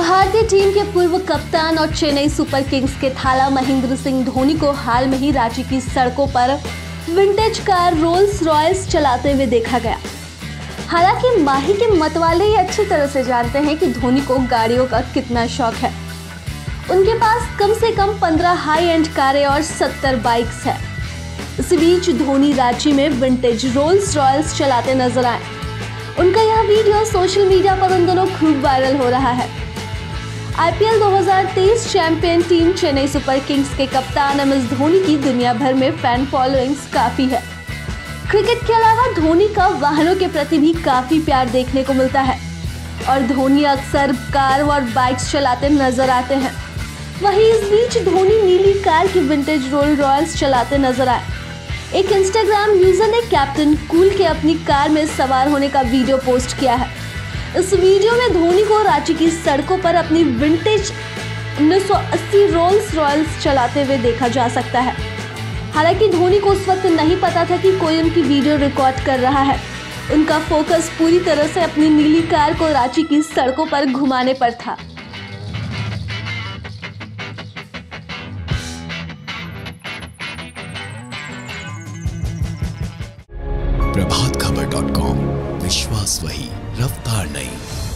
भारतीय टीम के पूर्व कप्तान और चेन्नई सुपर किंग्स के थाला महेंद्र सिंह धोनी को हाल में ही रांची की सड़कों पर विंटेज कार रोल्स रॉयल्स चलाते हुए देखा गया। हालाँकि माही के मतवाले ये अच्छी तरह से जानते हैं कि धोनी को गाड़ियों का कितना शौक है। उनके पास कम से कम 15 हाई एंड कारें और 70 बाइक्स है। इस बीच धोनी रांची में विंटेज रोल्स रॉयल्स चलाते नज़र आए। उनका यह वीडियो सोशल मीडिया पर उन दोनों खूब वायरल हो रहा है। IPL 2023 champion team Chennai Super Kings के कप्तान एम एस धोनी की दुनिया भर में फ़ैन फॉलोइंग्स काफ़ी है। क्रिकेट के अलावा धोनी का वाहनों के प्रति भी काफ़ी प्यार देखने को मिलता है और धोनी अक्सर कार और बाइक्स चलाते नज़र आते हैं। वहीं इस बीच धोनी नीली कार की विंटेज रोल रॉयल्स चलाते नज़र आए। एक इंस्टाग्राम यूज़र ने कैप्टन कूल के अपनी कार में सवार होने का वीडियो पोस्ट किया है। इस वीडियो में धोनी को रांची की सड़कों पर अपनी विंटेज 1980 रोल्स रॉयल्स चलाते हुए देखा जा सकता है। हालाँकि धोनी को उस वक्त नहीं पता था कि कोई उनकी वीडियो रिकॉर्ड कर रहा है। उनका फोकस पूरी तरह से अपनी नीली कार को रांची की सड़कों पर घुमाने पर था। प्रभात खबर डॉट कॉम विश्वास वही, रफ्तार नहीं